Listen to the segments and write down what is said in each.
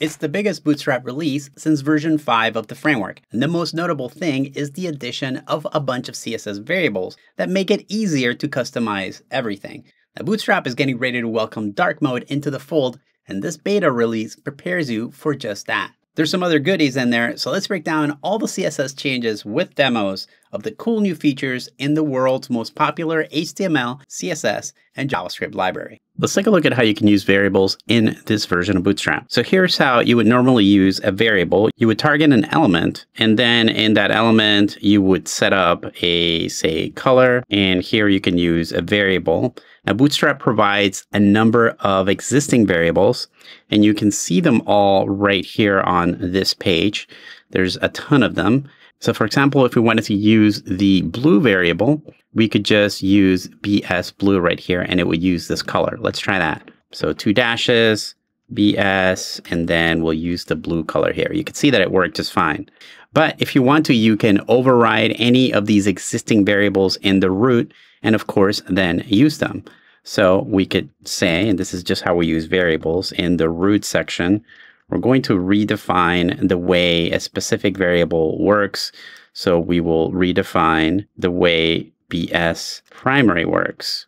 It's the biggest Bootstrap release since version 5 of the framework, and the most notable thing is the addition of a bunch of CSS variables that make it easier to customize everything. Now, Bootstrap is getting ready to welcome dark mode into the fold, and this beta release prepares you for just that. There's some other goodies in there, so let's break down all the CSS changes with demos of the cool new features in the world's most popular HTML, CSS, and JavaScript library. Let's take a look at how you can use variables in this version of Bootstrap. So here's how you would normally use a variable. You would target an element, and then in that element, you would set up a, say, color, and here you can use a variable. Now, Bootstrap provides a number of existing variables, and you can see them all right here on this page. There's a ton of them. So for example, if we wanted to use the blue variable, we could just use BS blue right here and it would use this color. Let's try that. So two dashes, BS, and then we'll use the blue color here. You can see that it worked just fine. But if you want to, you can override any of these existing variables in the root and of course then use them. So we could say, and this is just how we use variables in the root section, we're going to redefine the way a specific variable works. So we will redefine the way BS primary works.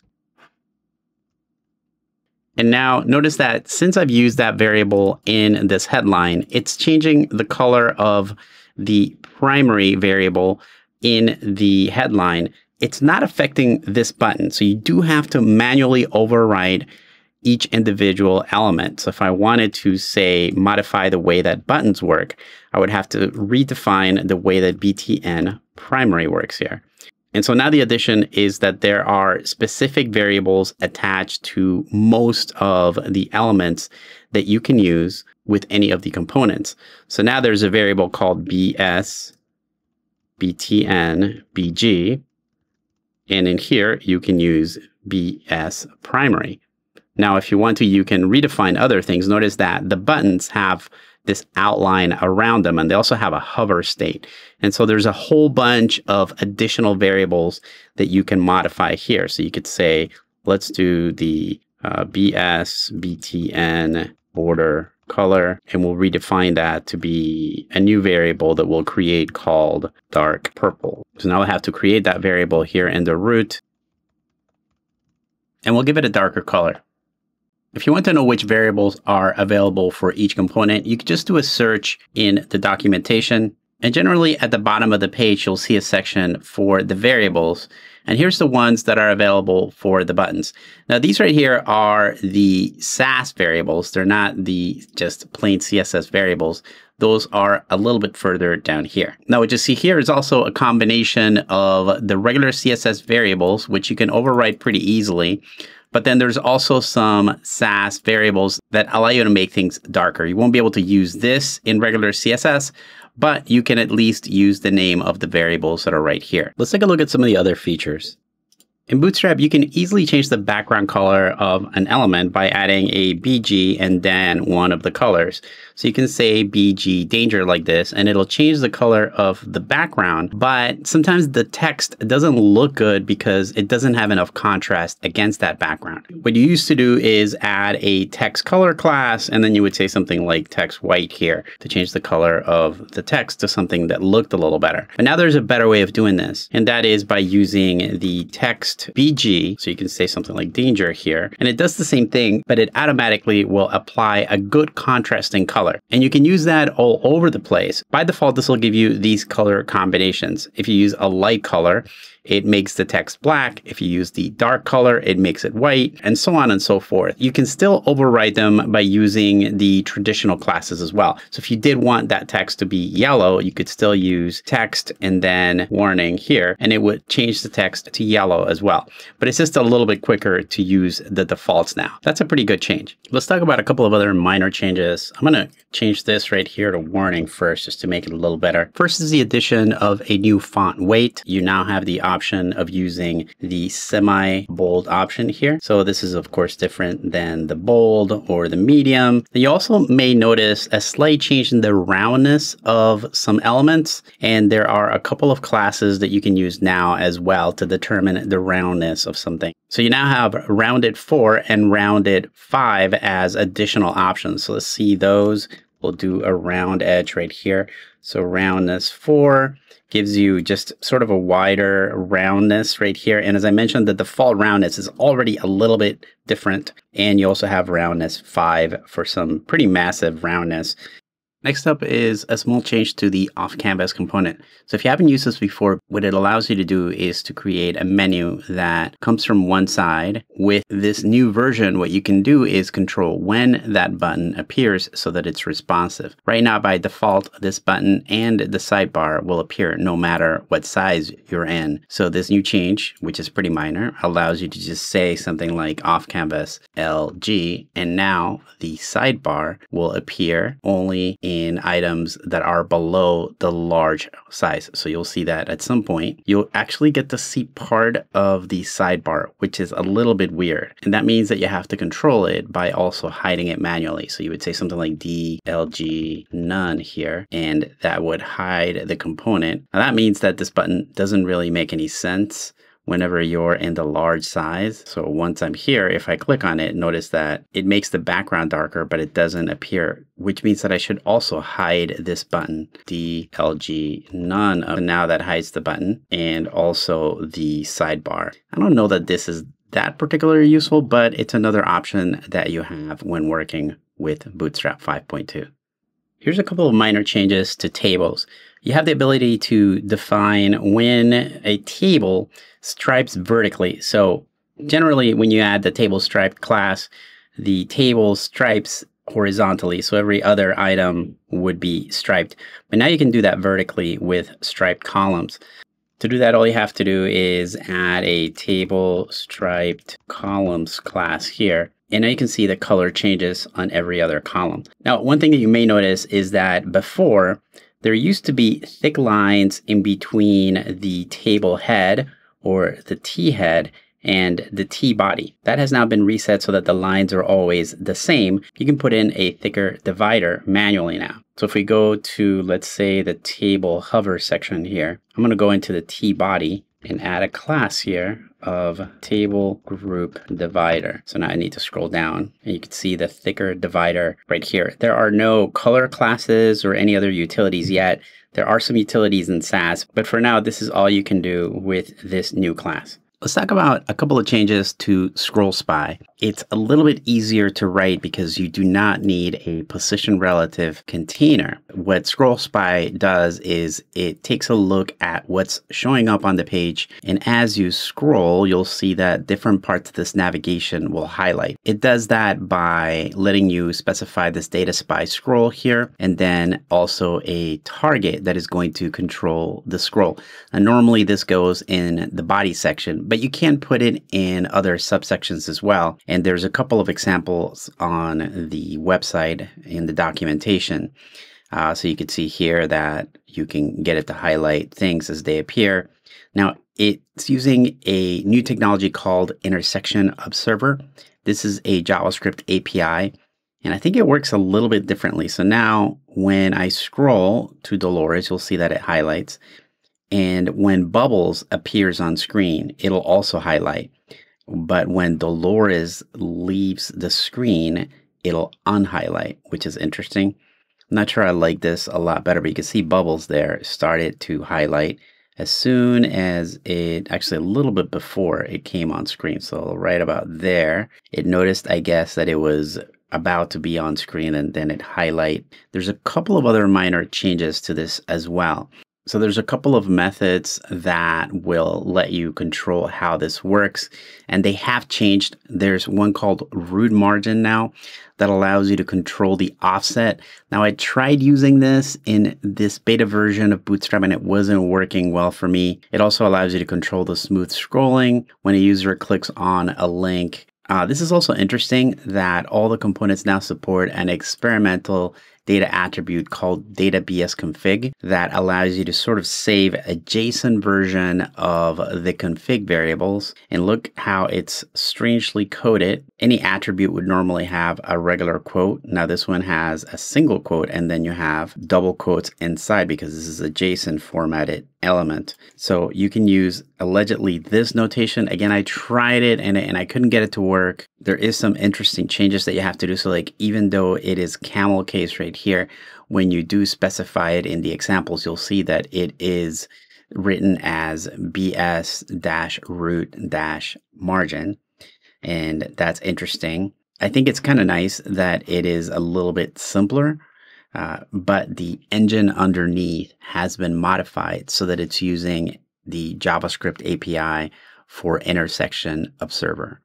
And now notice that since I've used that variable in this headline, it's changing the color of the primary variable in the headline. It's not affecting this button. So you do have to manually override each individual element. So if I wanted to say modify the way that buttons work, I would have to redefine the way that BTN primary works here. And so now the addition is that there are specific variables attached to most of the elements that you can use with any of the components. So now there's a variable called BS, BTN, BG. And in here, you can use BS primary. Now, if you want to, you can redefine other things. Notice that the buttons have this outline around them and they also have a hover state. And so there's a whole bunch of additional variables that you can modify here. So you could say, let's do the uh, BS, BTN, border, color, and we'll redefine that to be a new variable that we'll create called dark purple. So now I have to create that variable here in the root, and we'll give it a darker color. If you want to know which variables are available for each component, you can just do a search in the documentation. And generally at the bottom of the page, you'll see a section for the variables. And here's the ones that are available for the buttons. Now these right here are the Sass variables. They're not the just plain CSS variables. Those are a little bit further down here. Now what you see here is also a combination of the regular CSS variables, which you can override pretty easily but then there's also some Sass variables that allow you to make things darker. You won't be able to use this in regular CSS, but you can at least use the name of the variables that are right here. Let's take a look at some of the other features. In Bootstrap, you can easily change the background color of an element by adding a BG and then one of the colors. So you can say BG danger like this, and it'll change the color of the background. But sometimes the text doesn't look good because it doesn't have enough contrast against that background. What you used to do is add a text color class, and then you would say something like text white here to change the color of the text to something that looked a little better. But now there's a better way of doing this, and that is by using the text BG. So you can say something like danger here. And it does the same thing, but it automatically will apply a good contrasting color. And you can use that all over the place. By default, this will give you these color combinations. If you use a light color, it makes the text black. If you use the dark color, it makes it white, and so on and so forth. You can still override them by using the traditional classes as well. So if you did want that text to be yellow, you could still use text and then warning here, and it would change the text to yellow as well. But it's just a little bit quicker to use the defaults now. That's a pretty good change. Let's talk about a couple of other minor changes. I'm going to change this right here to warning first, just to make it a little better. First is the addition of a new font weight. You now have the option of using the semi-bold option here. So this is of course different than the bold or the medium. You also may notice a slight change in the roundness of some elements. And there are a couple of classes that you can use now as well to determine the roundness of something. So you now have rounded 4 and rounded 5 as additional options. So let's see those we'll do a round edge right here. So roundness four gives you just sort of a wider roundness right here. And as I mentioned, the default roundness is already a little bit different. And you also have roundness five for some pretty massive roundness. Next up is a small change to the off-canvas component. So if you haven't used this before, what it allows you to do is to create a menu that comes from one side. With this new version, what you can do is control when that button appears so that it's responsive. Right now, by default, this button and the sidebar will appear no matter what size you're in. So this new change, which is pretty minor, allows you to just say something like off-canvas LG, and now the sidebar will appear only in in items that are below the large size. So you'll see that at some point, you'll actually get to see part of the sidebar, which is a little bit weird. And that means that you have to control it by also hiding it manually. So you would say something like DLG none here, and that would hide the component. Now that means that this button doesn't really make any sense whenever you're in the large size. So once I'm here, if I click on it, notice that it makes the background darker, but it doesn't appear, which means that I should also hide this button, DLG none of now that hides the button and also the sidebar. I don't know that this is that particularly useful, but it's another option that you have when working with Bootstrap 5.2. Here's a couple of minor changes to tables. You have the ability to define when a table stripes vertically. So generally when you add the table striped class, the table stripes horizontally. So every other item would be striped. But now you can do that vertically with striped columns. To do that, all you have to do is add a table striped columns class here. And now you can see the color changes on every other column. Now, one thing that you may notice is that before, there used to be thick lines in between the table head or the T head and the T body. That has now been reset so that the lines are always the same. You can put in a thicker divider manually now. So if we go to, let's say, the table hover section here, I'm going to go into the T body and add a class here of table group divider. So now I need to scroll down and you can see the thicker divider right here. There are no color classes or any other utilities yet. There are some utilities in Sass, but for now, this is all you can do with this new class. Let's talk about a couple of changes to Scroll Spy. It's a little bit easier to write because you do not need a position relative container. What Scroll Spy does is it takes a look at what's showing up on the page. And as you scroll, you'll see that different parts of this navigation will highlight. It does that by letting you specify this data spy scroll here, and then also a target that is going to control the scroll. And normally this goes in the body section, but you can put it in other subsections as well. And there's a couple of examples on the website in the documentation. Uh, so you can see here that you can get it to highlight things as they appear. Now, it's using a new technology called Intersection Observer. This is a JavaScript API, and I think it works a little bit differently. So now when I scroll to Dolores, you'll see that it highlights. And when Bubbles appears on screen, it'll also highlight. But when Dolores leaves the screen, it'll unhighlight, which is interesting. I'm not sure I like this a lot better, but you can see Bubbles there started to highlight as soon as it, actually a little bit before it came on screen. So right about there, it noticed, I guess, that it was about to be on screen and then it highlight. There's a couple of other minor changes to this as well. So there's a couple of methods that will let you control how this works and they have changed. There's one called root margin now that allows you to control the offset. Now I tried using this in this beta version of Bootstrap and it wasn't working well for me. It also allows you to control the smooth scrolling when a user clicks on a link. Uh, this is also interesting that all the components now support an experimental data attribute called data BS config that allows you to sort of save a JSON version of the config variables. And look how it's strangely coded. Any attribute would normally have a regular quote. Now this one has a single quote and then you have double quotes inside because this is a JSON formatted element. So you can use allegedly this notation. Again, I tried it and, and I couldn't get it to work. There is some interesting changes that you have to do. So like even though it is camel case right here, when you do specify it in the examples, you'll see that it is written as BS dash root dash margin. And that's interesting. I think it's kind of nice that it is a little bit simpler, uh, but the engine underneath has been modified so that it's using the JavaScript API for intersection observer.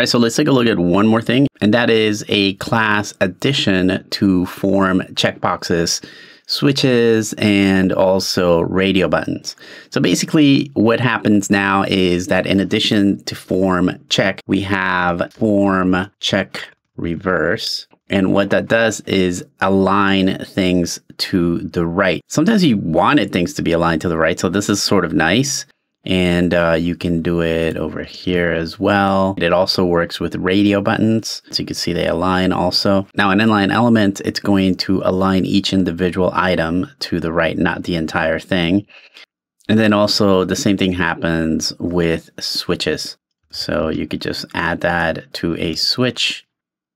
All right, so let's take a look at one more thing, and that is a class addition to form checkboxes, switches, and also radio buttons. So basically what happens now is that in addition to form check, we have form check reverse. And what that does is align things to the right. Sometimes you wanted things to be aligned to the right. So this is sort of nice. And uh, you can do it over here as well. It also works with radio buttons. So you can see they align also. Now an inline element, it's going to align each individual item to the right, not the entire thing. And then also the same thing happens with switches. So you could just add that to a switch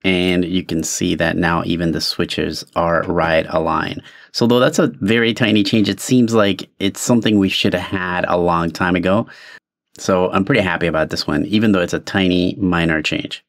and you can see that now even the switches are right aligned. So though that's a very tiny change, it seems like it's something we should have had a long time ago. So I'm pretty happy about this one, even though it's a tiny minor change.